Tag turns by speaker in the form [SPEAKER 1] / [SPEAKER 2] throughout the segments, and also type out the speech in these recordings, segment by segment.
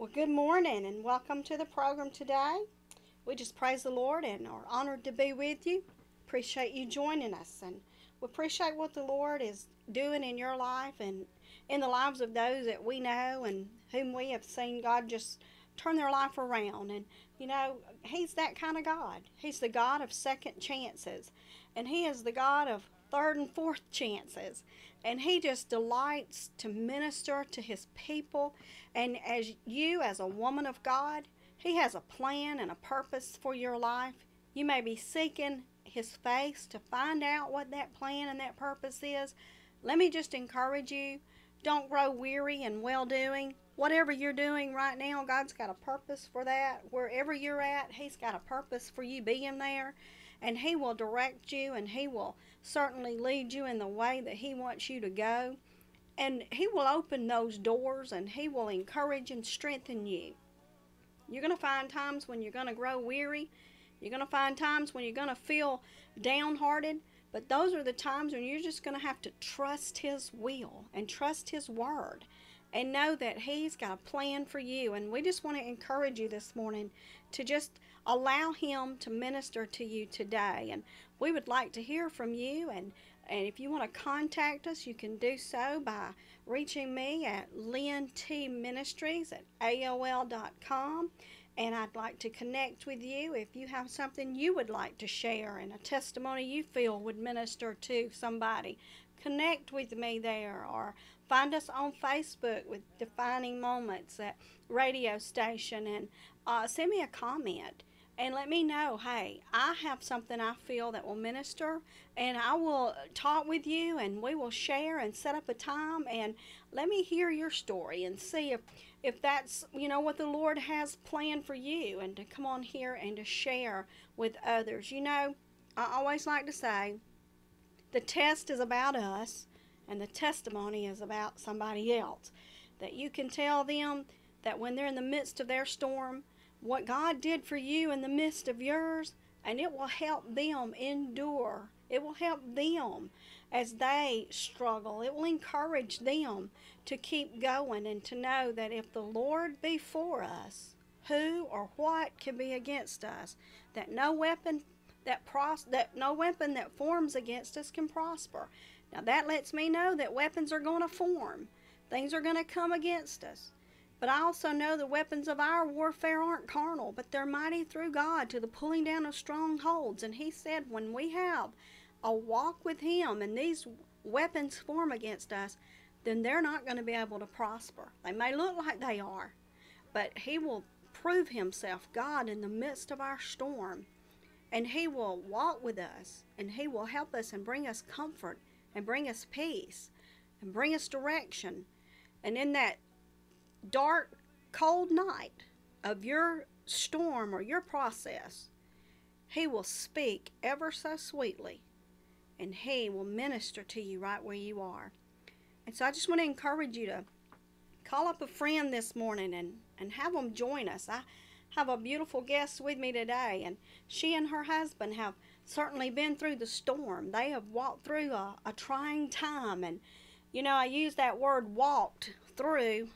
[SPEAKER 1] Well, good morning and welcome to the program today. We just praise the Lord and are honored to be with you. Appreciate you joining us and we appreciate what the Lord is doing in your life and in the lives of those that we know and whom we have seen God just turn their life around. And, you know, He's that kind of God. He's the God of second chances and He is the God of third and fourth chances. And He just delights to minister to His people. And as you, as a woman of God, He has a plan and a purpose for your life. You may be seeking His face to find out what that plan and that purpose is. Let me just encourage you don't grow weary in well doing. Whatever you're doing right now, God's got a purpose for that. Wherever you're at, He's got a purpose for you being there and He will direct you and He will certainly lead you in the way that He wants you to go. And He will open those doors and He will encourage and strengthen you. You're going to find times when you're going to grow weary. You're going to find times when you're going to feel downhearted. But those are the times when you're just going to have to trust His will and trust His word and know that He's got a plan for you. And we just want to encourage you this morning to just allow Him to minister to you today. And we would like to hear from you. And, and if you want to contact us, you can do so by reaching me at Lynn T Ministries at AOL.com. And I'd like to connect with you if you have something you would like to share and a testimony you feel would minister to somebody. Connect with me there or find us on Facebook with Defining Moments at radio station and uh, send me a comment and let me know hey i have something i feel that will minister and i will talk with you and we will share and set up a time and let me hear your story and see if if that's you know what the lord has planned for you and to come on here and to share with others. You know i always like to say the test is about us and the testimony is about somebody else. That you can tell them that when they're in the midst of their storm what God did for you in the midst of yours, and it will help them endure. It will help them as they struggle. It will encourage them to keep going and to know that if the Lord be for us, who or what can be against us? That no weapon that pros- that no weapon that forms against us can prosper. Now that lets me know that weapons are going to form. Things are going to come against us. But I also know the weapons of our warfare aren't carnal, but they're mighty through God to the pulling down of strongholds. And He said, when we have a walk with Him and these weapons form against us, then they're not going to be able to prosper. They may look like they are, but He will prove Himself God in the midst of our storm. And He will walk with us, and He will help us and bring us comfort, and bring us peace, and bring us direction. And in that dark, cold night of your storm or your process, He will speak ever so sweetly and He will minister to you right where you are. And so I just want to encourage you to call up a friend this morning and, and have them join us. I have a beautiful guest with me today, and she and her husband have certainly been through the storm. They have walked through a, a trying time, and you know, I use that word walked through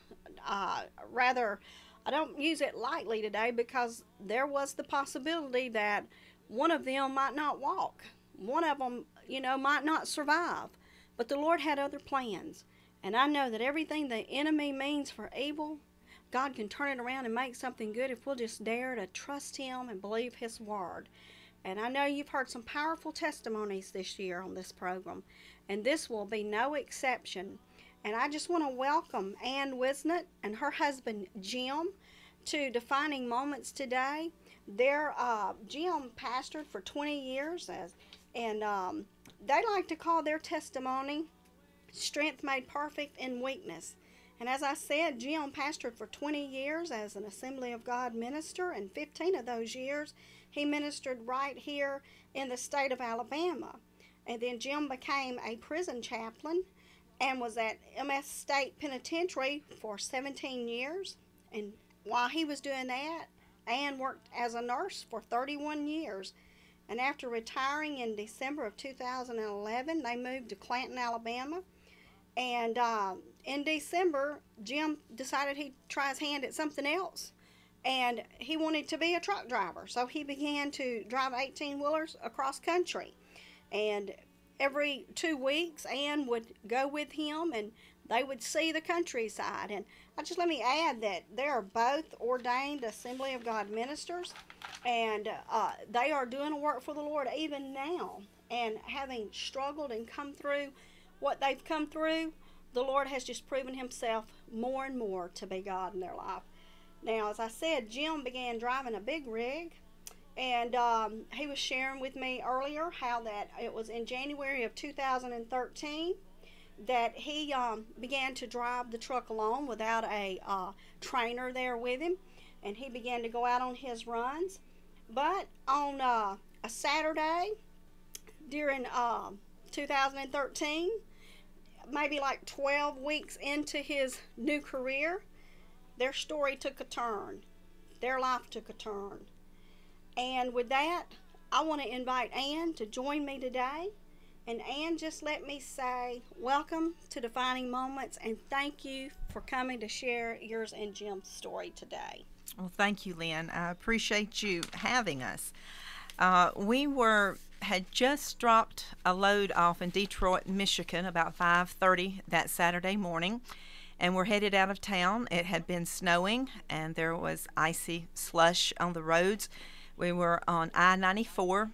[SPEAKER 1] uh, rather, I don't use it lightly today because there was the possibility that one of them might not walk. One of them, you know, might not survive. But the Lord had other plans. And I know that everything the enemy means for evil, God can turn it around and make something good if we'll just dare to trust Him and believe His word. And I know you've heard some powerful testimonies this year on this program, and this will be no exception. And I just want to welcome Ann Whisnant and her husband Jim to Defining Moments today. Their uh, Jim pastored for 20 years, as, and um, they like to call their testimony Strength Made Perfect in Weakness. And as I said, Jim pastored for 20 years as an Assembly of God minister, and 15 of those years he ministered right here in the state of Alabama. And then Jim became a prison chaplain and was at MS State Penitentiary for 17 years. And while he was doing that, Ann worked as a nurse for 31 years. And after retiring in December of 2011, they moved to Clanton, Alabama. And um, in December, Jim decided he'd try his hand at something else. And he wanted to be a truck driver. So he began to drive 18 wheelers across country. And every two weeks, Ann would go with him and they would see the countryside. And I just let me add that they are both ordained Assembly of God ministers, and uh, they are doing a work for the Lord even now. And having struggled and come through what they've come through, the Lord has just proven Himself more and more to be God in their life. Now, as I said, Jim began driving a big rig, and um, he was sharing with me earlier how that it was in January of 2013 that he um, began to drive the truck alone without a uh, trainer there with him, and he began to go out on his runs. But on uh, a Saturday during uh, 2013, maybe like 12 weeks into his new career, their story took a turn. Their life took a turn. And with that, I want to invite Ann to join me today. And Ann, just let me say welcome to Defining Moments and thank you for coming to share yours and Jim's story today.
[SPEAKER 2] Well, thank you, Lynn. I appreciate you having us. Uh, we were had just dropped a load off in Detroit, Michigan, about 5:30 that Saturday morning, and we're headed out of town. It had been snowing, and there was icy slush on the roads. We were on I-94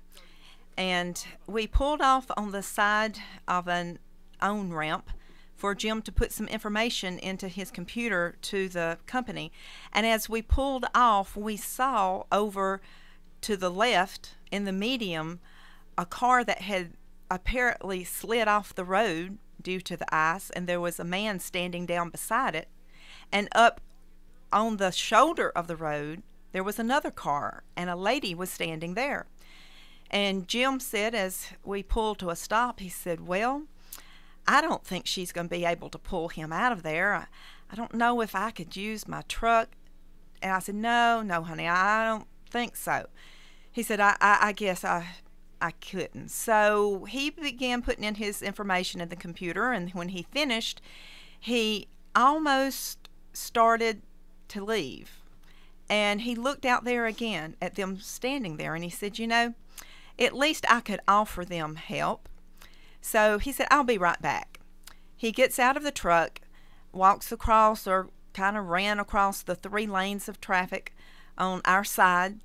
[SPEAKER 2] and we pulled off on the side of an on ramp for Jim to put some information into his computer to the company. And as we pulled off, we saw over to the left in the medium a car that had apparently slid off the road due to the ice, and there was a man standing down beside it. And up on the shoulder of the road, there was another car, and a lady was standing there. And Jim said, as we pulled to a stop, he said, Well, I don't think she's going to be able to pull him out of there. I, I don't know if I could use my truck. And I said, No, no, honey, I don't think so. He said, I, I, I guess I, I couldn't. So he began putting in his information in the computer, and when he finished, he almost started to leave. And he looked out there again at them standing there, and he said, You know, at least I could offer them help. So he said, I'll be right back. He gets out of the truck, walks across or kind of ran across the three lanes of traffic on our side.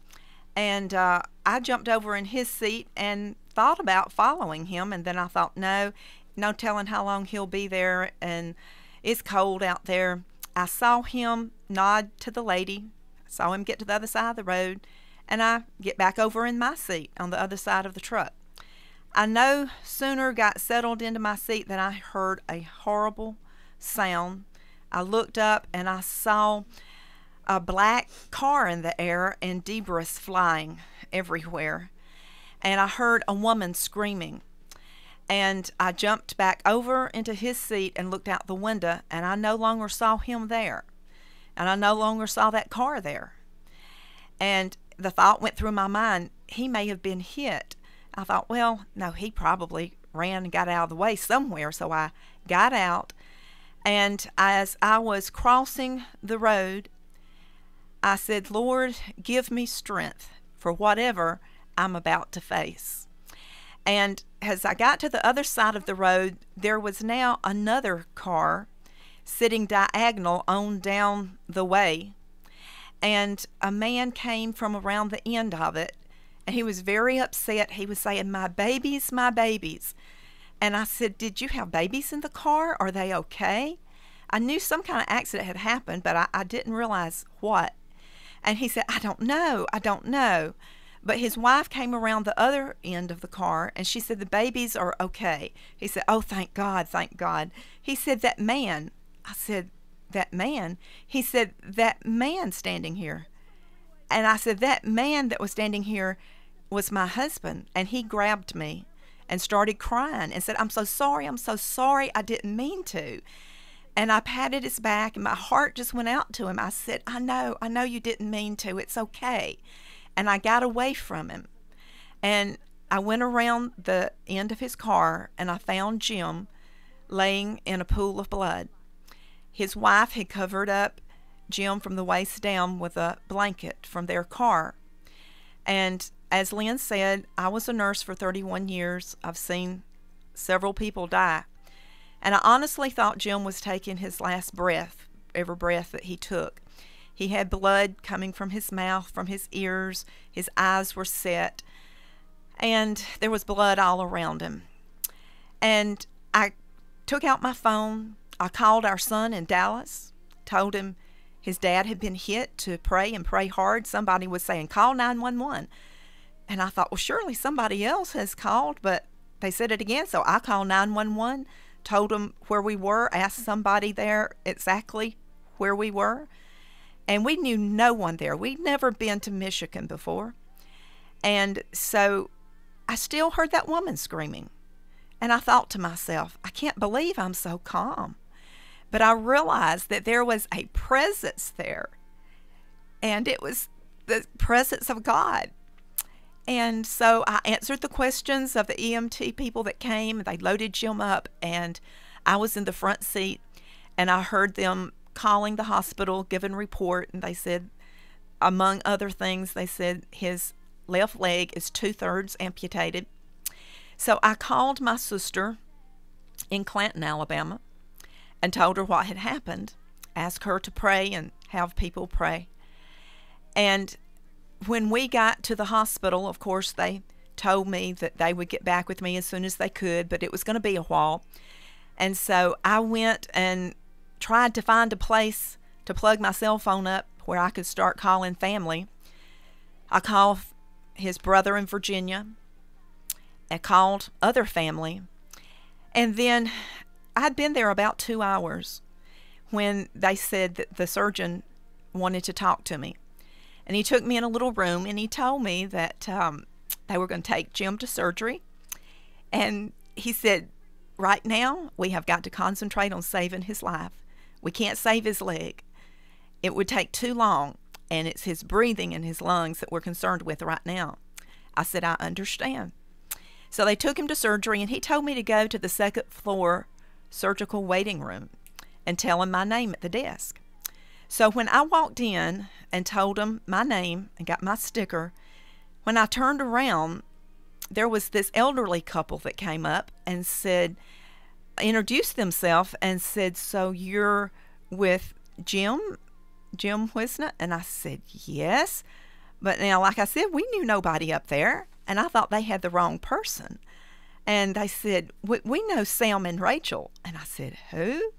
[SPEAKER 2] And uh, I jumped over in his seat and thought about following him. And then I thought, no, no telling how long he'll be there. And it's cold out there. I saw him nod to the lady, saw him get to the other side of the road and I get back over in my seat on the other side of the truck. I no sooner got settled into my seat than I heard a horrible sound. I looked up and I saw a black car in the air and debris flying everywhere. And I heard a woman screaming. And I jumped back over into his seat and looked out the window, and I no longer saw him there. And I no longer saw that car there. And the thought went through my mind he may have been hit. I thought, well, no, he probably ran and got out of the way somewhere. So I got out, and as I was crossing the road, I said, Lord, give me strength for whatever I'm about to face. And as I got to the other side of the road, there was now another car sitting diagonal on down the way and a man came from around the end of it and he was very upset. He was saying, My babies, my babies. And I said, Did you have babies in the car? Are they okay? I knew some kind of accident had happened, but I, I didn't realize what. And he said, I don't know. I don't know. But his wife came around the other end of the car and she said, The babies are okay. He said, Oh, thank God, thank God. He said, That man. I said, that man. He said, That man standing here. And I said, That man that was standing here was my husband. And he grabbed me and started crying and said, I'm so sorry. I'm so sorry. I didn't mean to. And I patted his back and my heart just went out to him. I said, I know, I know you didn't mean to. It's okay. And I got away from him. And I went around the end of his car and I found Jim laying in a pool of blood. His wife had covered up Jim from the waist down with a blanket from their car. And as Lynn said, I was a nurse for 31 years. I've seen several people die. And I honestly thought Jim was taking his last breath, every breath that he took. He had blood coming from his mouth, from his ears, his eyes were set, and there was blood all around him. And I took out my phone. I called our son in Dallas, told him his dad had been hit to pray and pray hard. Somebody was saying, call 911. And I thought, well, surely somebody else has called, but they said it again. So I called 911, told them where we were, asked somebody there exactly where we were. And we knew no one there. We'd never been to Michigan before. And so I still heard that woman screaming. And I thought to myself, I can't believe I'm so calm. But I realized that there was a presence there, and it was the presence of God. And so I answered the questions of the EMT people that came. They loaded Jim up, and I was in the front seat, and I heard them calling the hospital, giving report, and they said, among other things, they said his left leg is two thirds amputated. So I called my sister in Clanton, Alabama, and told her what had happened, asked her to pray and have people pray. And when we got to the hospital, of course, they told me that they would get back with me as soon as they could, but it was going to be a while. And so I went and tried to find a place to plug my cell phone up where I could start calling family. I called his brother in Virginia. I called other family. And then I'd been there about two hours when they said that the surgeon wanted to talk to me. And he took me in a little room and he told me that um, they were going to take Jim to surgery. And he said, Right now, we have got to concentrate on saving his life. We can't save his leg. It would take too long, and it's his breathing and his lungs that we're concerned with right now. I said, I understand. So they took him to surgery, and he told me to go to the second floor surgical waiting room and tell him my name at the desk. So when I walked in and told him my name and got my sticker, when I turned around, there was this elderly couple that came up and said, introduced themselves and said, So you're with Jim, Jim Whisnant? And I said, Yes. But now, like I said, we knew nobody up there, and I thought they had the wrong person. And they said, we, we know Sam and Rachel. And I said, Who?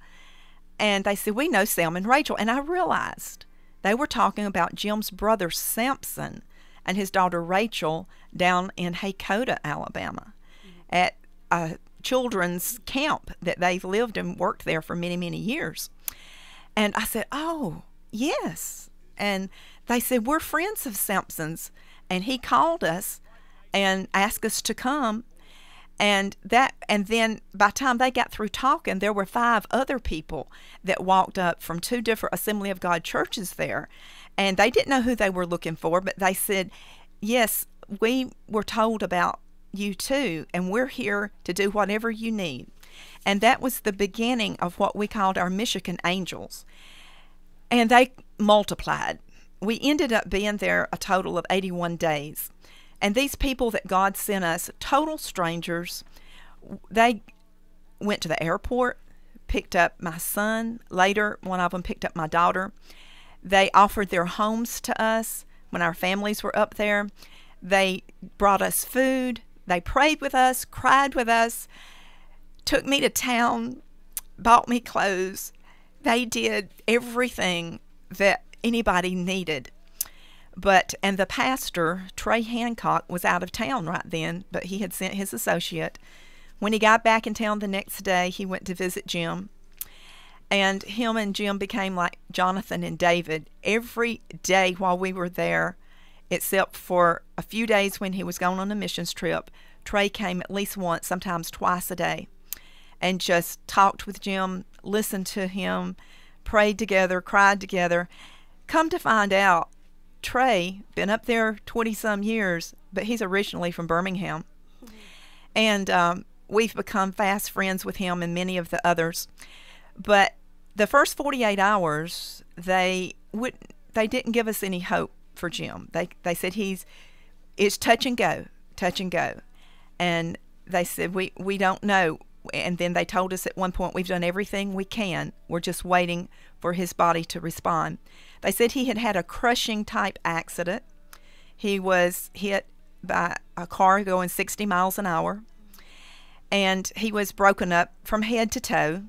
[SPEAKER 2] And they said, We know Sam and Rachel. And I realized they were talking about Jim's brother Samson and his daughter Rachel down in Hacoda, Alabama, at a children's camp that they've lived and worked there for many, many years. And I said, Oh, yes. And they said, We're friends of Samson's. And he called us and asked us to come and that and then by the time they got through talking there were five other people that walked up from two different assembly of god churches there. And they didn't know who they were looking for but they said yes we were told about you too and we're here to do whatever you need. And that was the beginning of what we called our michigan angels. And they multiplied. We ended up being there a total of 81 days and these people that God sent us, total strangers, they went to the airport, picked up my son. Later, one of them picked up my daughter. They offered their homes to us when our families were up there. They brought us food. They prayed with us, cried with us, took me to town, bought me clothes. They did everything that anybody needed but, and the pastor, Trey Hancock, was out of town right then, but he had sent his associate. When he got back in town the next day, he went to visit Jim. And him and Jim became like Jonathan and David every day while we were there, except for a few days when he was going on a missions trip. Trey came at least once, sometimes twice a day, and just talked with Jim, listened to him, prayed together, cried together. Come to find out, Trey, been up there 20 some years, but he's originally from Birmingham. And um, we've become fast friends with him and many of the others. But the first 48 hours, they would they didn't give us any hope for Jim. They they said he's it's touch and go, touch and go, and they said we we don't know. And then they told us at one point we've done everything we can. We're just waiting for his body to respond. They said he had had a crushing type accident. He was hit by a car going 60 miles an hour, and he was broken up from head to toe,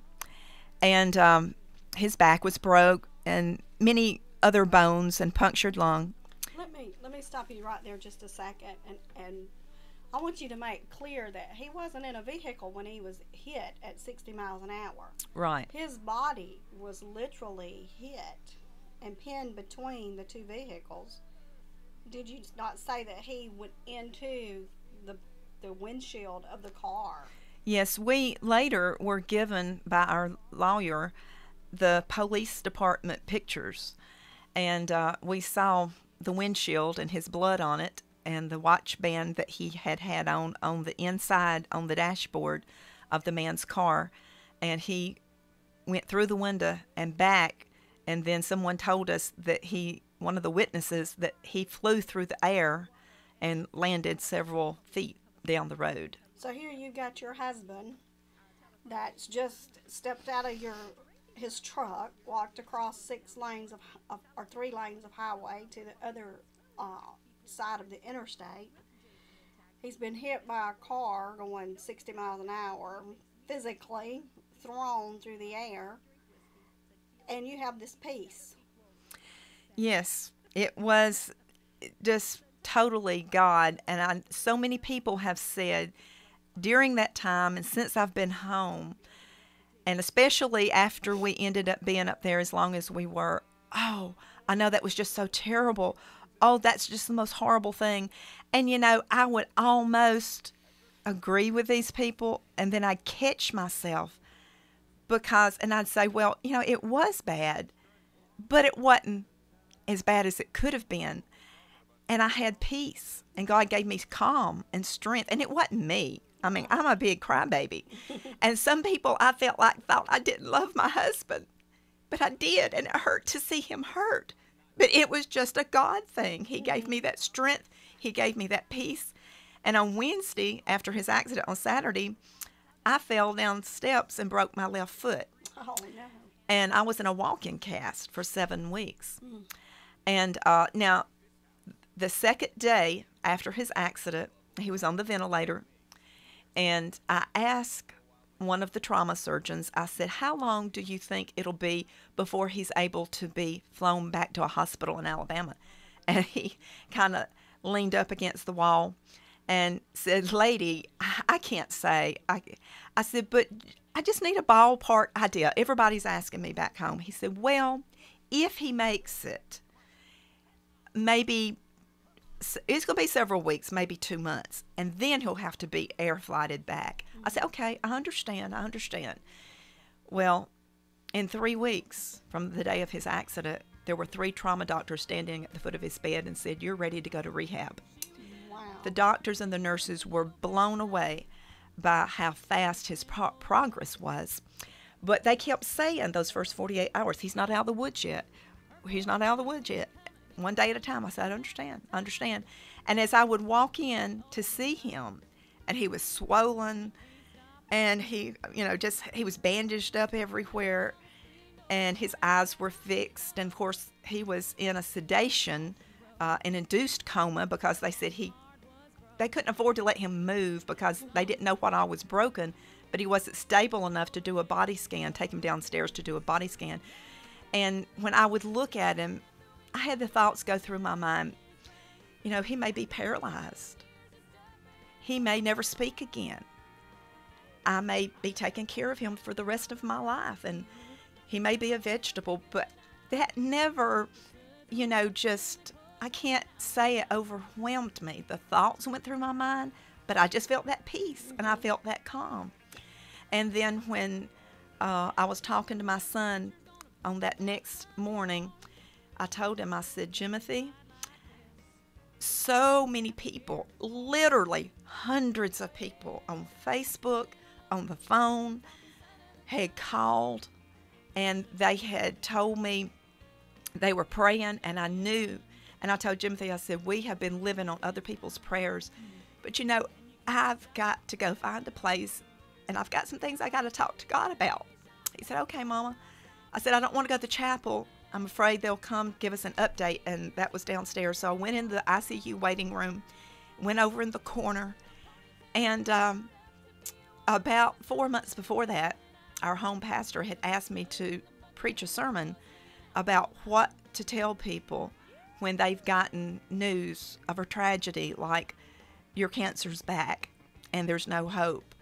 [SPEAKER 2] and um, his back was broke, and many other bones and punctured lung.
[SPEAKER 1] Let me let me stop you right there just a second, and and I want you to make clear that he wasn't in a vehicle when he was hit at 60 miles an hour.
[SPEAKER 2] Right.
[SPEAKER 1] His body was literally hit and pinned between the two vehicles. Did you not say that he went into the the windshield of the car?
[SPEAKER 2] Yes, we later were given by our lawyer the police department pictures, and uh, we saw the windshield and his blood on it, and the watch band that he had had on on the inside on the dashboard of the man's car, and he went through the window and back, and then someone told us that he one of the witnesses that he flew through the air and landed several feet down the road.
[SPEAKER 1] So here you've got your husband that's just stepped out of your his truck, walked across six lanes of, of or three lanes of highway to the other uh, side of the interstate. He's been hit by a car going 60 miles an hour, physically thrown through the air, and you have this peace.
[SPEAKER 2] Yes, it was just totally God. And I, so many people have said during that time and since I've been home, and especially after we ended up being up there as long as we were, oh, I know that was just so terrible. Oh, that's just the most horrible thing. And you know, I would almost agree with these people, and then I'd catch myself because, and I'd say, well, you know, it was bad, but it wasn't as bad as it could have been. And I had peace, and God gave me calm and strength. And it wasn't me. I mean, I'm a big crybaby. and some people I felt like thought I didn't love my husband, but I did, and it hurt to see him hurt. But it was just a God thing. He gave me that strength, He gave me that peace. And on Wednesday, after his accident on Saturday, I fell down steps and broke my left foot.
[SPEAKER 1] Oh no.
[SPEAKER 2] And I was in a walking cast for seven weeks. And uh, now, the second day after his accident, he was on the ventilator. And I asked one of the trauma surgeons, I said, How long do you think it'll be before he's able to be flown back to a hospital in Alabama? And he kind of leaned up against the wall and said, Lady, I, can't say. I, I said, But I just need a ballpark idea. Everybody's asking me back home. He said, Well, if he makes it, maybe it's going to be several weeks, maybe two months, and then he'll have to be air flighted back. I said, okay, I understand, I understand. Well, in three weeks from the day of his accident, there were three trauma doctors standing at the foot of his bed and said, You're ready to go to rehab.
[SPEAKER 1] Wow.
[SPEAKER 2] The doctors and the nurses were blown away by how fast his pro- progress was. But they kept saying those first 48 hours, He's not out of the woods yet. He's not out of the woods yet one day at a time. I said, I understand, I understand. And as I would walk in to see him, and he was swollen, and he, you know, just he was bandaged up everywhere, and his eyes were fixed. And of course, he was in a sedation, uh, an induced coma, because they said he, they couldn't afford to let him move because they didn't know what all was broken, but he wasn't stable enough to do a body scan, take him downstairs to do a body scan. And when I would look at him, I had the thoughts go through my mind, you know, he may be paralyzed. He may never speak again. I may be taking care of him for the rest of my life and he may be a vegetable, but that never, you know, just, I can't say it overwhelmed me. The thoughts went through my mind, but I just felt that peace and I felt that calm. And then when uh, I was talking to my son on that next morning, I told him, I said, Timothy, so many people, literally hundreds of people on Facebook, on the phone, had called and they had told me they were praying, and I knew. And I told Timothy, I said, We have been living on other people's prayers. But you know, I've got to go find a place, and I've got some things I got to talk to God about. He said, Okay, Mama. I said, I don't want to go to the chapel. I'm afraid they'll come give us an update. And that was downstairs. So I went into the ICU waiting room, went over in the corner, and um, about four months before that, our home pastor had asked me to preach a sermon about what to tell people when they've gotten news of a tragedy like your cancer's back and there's no hope.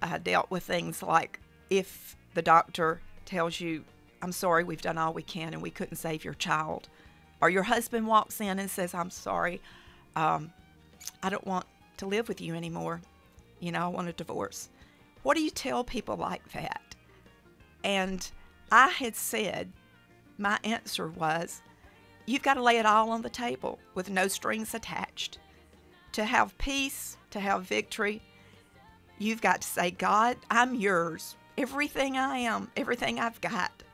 [SPEAKER 2] I dealt with things like if the doctor tells you, I'm sorry, we've done all we can and we couldn't save your child, or your husband walks in and says, I'm sorry, um, I don't want to live with you anymore. You know, I want a divorce. What do you tell people like that? And I had said, my answer was, you've got to lay it all on the table with no strings attached. To have peace, to have victory, you've got to say, God, I'm yours. Everything I am, everything I've got.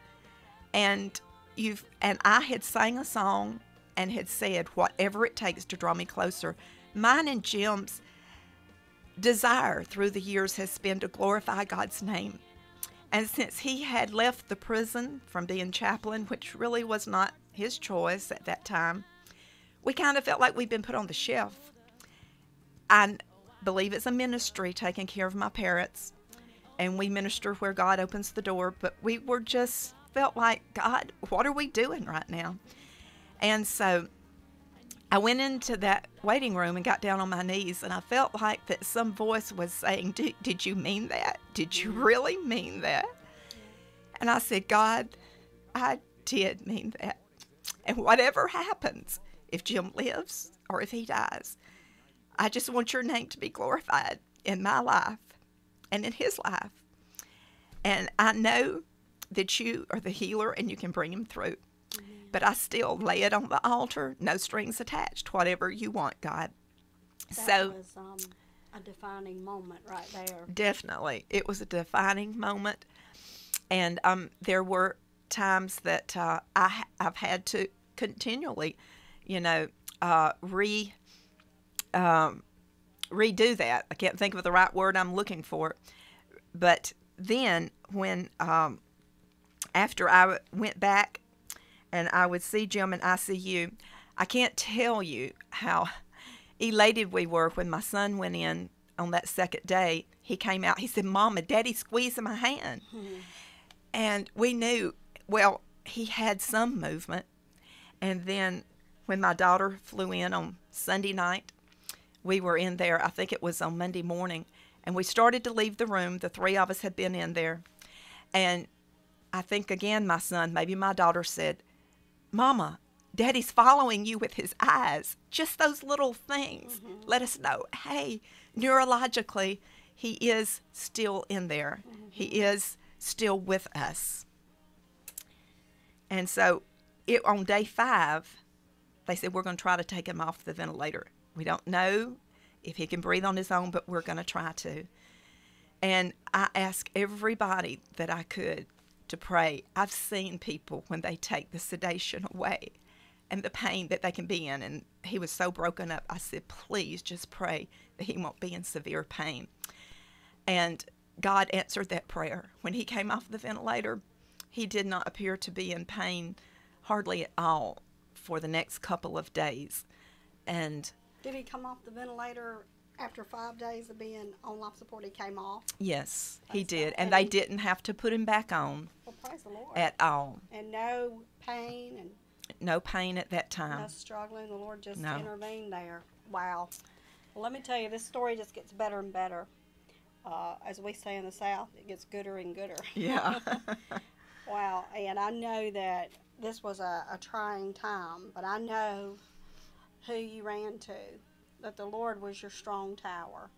[SPEAKER 2] And you've and I had sang a song and had said, whatever it takes to draw me closer. Mine and Jim's desire through the years has been to glorify God's name. And since he had left the prison from being chaplain, which really was not his choice at that time, we kind of felt like we'd been put on the shelf. I believe it's a ministry taking care of my parents, and we minister where God opens the door, but we were just felt like, God, what are we doing right now? And so I went into that waiting room and got down on my knees, and I felt like that some voice was saying, Did you mean that? Did you mm-hmm. really mean that? And I said, God, I did mean that. And whatever happens, if Jim lives or if he dies, I just want your name to be glorified in my life and in his life. And I know that you are the healer and you can bring him through but I still lay it on the altar, no strings attached, whatever you want, God.
[SPEAKER 1] That so was um, a defining moment right there.
[SPEAKER 2] Definitely, it was a defining moment, and um, there were times that uh, I I've had to continually, you know, uh, re um, redo that. I can't think of the right word I'm looking for, but then when um, after I went back and I would see Jim in ICU. I can't tell you how elated we were when my son went in on that second day. He came out, he said, Mama, Daddy squeezing my hand. Mm-hmm. And we knew, well, he had some movement. And then when my daughter flew in on Sunday night, we were in there, I think it was on Monday morning, and we started to leave the room. The three of us had been in there. And I think again, my son, maybe my daughter said, Mama, Daddy's following you with his eyes. Just those little things mm-hmm. let us know hey, neurologically, he is still in there, mm-hmm. he is still with us. And so it, on day five, they said, We're going to try to take him off the ventilator. We don't know if he can breathe on his own, but we're going to try to. And I asked everybody that I could to pray. I've seen people when they take the sedation away and the pain that they can be in. And he was so broken up. I said, please just pray that he won't be in severe pain. And God answered that prayer. When he came off the ventilator, he did not appear to be in pain hardly at all for the next couple of days. And
[SPEAKER 1] did he come off the ventilator after five days of being on life support, he came off.
[SPEAKER 2] Yes, he did, and, and they didn't have to put him back on.
[SPEAKER 1] Well, praise the Lord.
[SPEAKER 2] At all.
[SPEAKER 1] And no pain and.
[SPEAKER 2] No pain at that time.
[SPEAKER 1] No struggling. The Lord just no. intervened there. Wow. Well, let me tell you, this story just gets better and better. Uh, as we say in the South, it gets gooder and gooder.
[SPEAKER 2] Yeah.
[SPEAKER 1] wow. And I know that this was a, a trying time, but I know who you ran to that the Lord was your strong tower,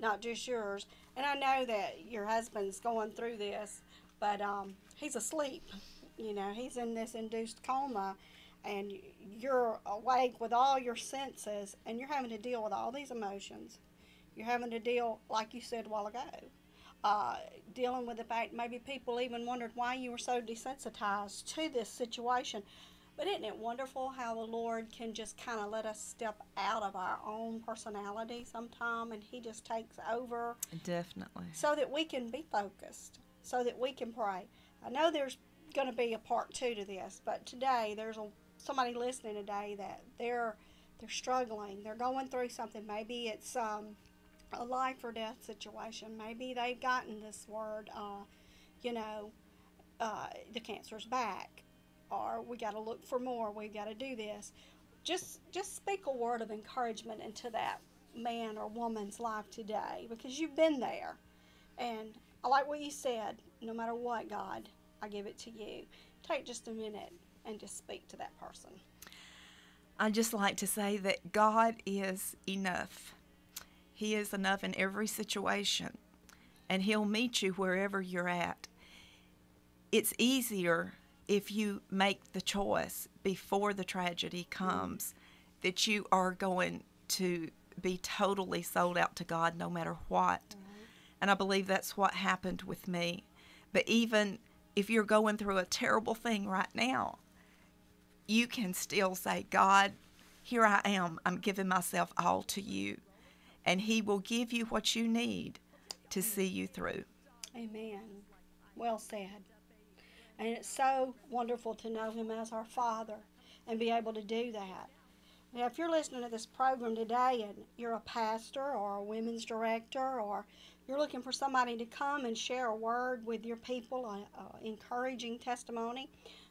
[SPEAKER 1] not just yours. And I know that your husband's going through this, but um, he's asleep. You know, he's in this induced coma, and you're awake with all your senses and you're having to deal with all these emotions. You're having to deal, like you said a while ago, uh, dealing with the fact maybe people even wondered why you were so desensitized to this situation. But isn't it wonderful how the Lord can just kind of let us step out of our own personality sometime and He just takes over
[SPEAKER 2] Definitely.
[SPEAKER 1] so that we can be focused, so that we can pray. I know there's going to be a part two to this, but today there's a, somebody listening today that they're they're struggling, they're going through something. Maybe it's um, a life or death situation. Maybe they've gotten this word, uh, you know, uh, the cancer's back, or we got to look for more. We got to do this. Just just speak a word of encouragement into that man or woman's life today because you've been there. And I like what you said. No matter what, God, I give it to you. Take just a minute and just speak to that person.
[SPEAKER 2] I just like to say that God is enough. He is enough in every situation, and He'll meet you wherever you're at. It's easier if you make the choice before the tragedy comes that you are going to be totally sold out to God no matter what. Mm-hmm. And I believe that's what happened with me. But even if you're going through a terrible thing right now, you can still say, God, here I am. I'm giving myself all to you. And He will give you what you need to see you through.
[SPEAKER 1] Amen. Well said. And it's so wonderful to know Him as our Father and be able to do that. Now, if you're listening to this program today and you're a pastor or a women's director or you're looking for somebody to come and share a word with your people, an encouraging testimony,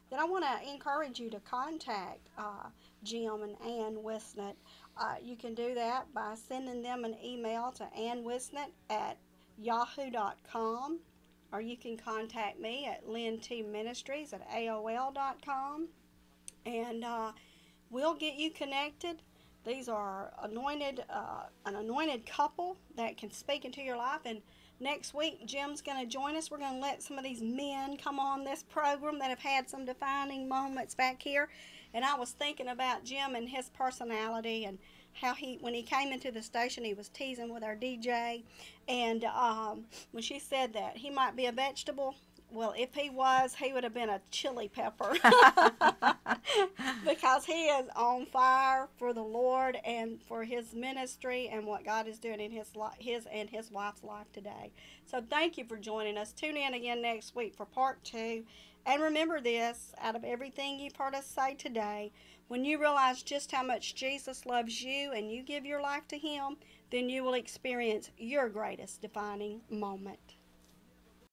[SPEAKER 1] then I want to encourage you to contact uh, Jim and Ann Whisnant. Uh, you can do that by sending them an email to Ann Whisnant at yahoo.com or you can contact me at lyntministries at aol.com and uh, we'll get you connected. These are anointed, uh, an anointed couple that can speak into your life. And next week, Jim's going to join us. We're going to let some of these men come on this program that have had some defining moments back here. And I was thinking about Jim and his personality and how he, when he came into the station, he was teasing with our DJ. And um, when she said that he might be a vegetable, well, if he was, he would have been a chili pepper because he is on fire for the Lord and for his ministry and what God is doing in his li- his and his wife's life today. So thank you for joining us. Tune in again next week for part two. And remember this out of everything you've heard us say today, when you realize just how much Jesus loves you and you give your life to Him, then you will experience your greatest defining moment.